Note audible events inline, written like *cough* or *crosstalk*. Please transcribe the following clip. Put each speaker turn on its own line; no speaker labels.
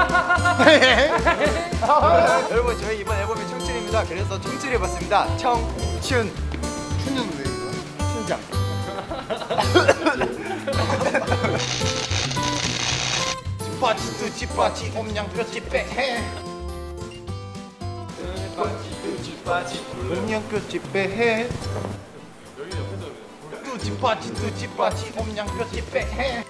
*laughs* 여러분 저희 이번 앨범이 청춘입니다. 그래서 청춘 해봤습니다. 청춘
춘은 왜 이거?
춘장. 찌빠치 뚜 찌빠치 옴냥 뼈 찌 빼해 옴냥뼈 찌 빼해 뚜 찌빠치 뚜 찌빠치 옴냥 뼈 찌 빼해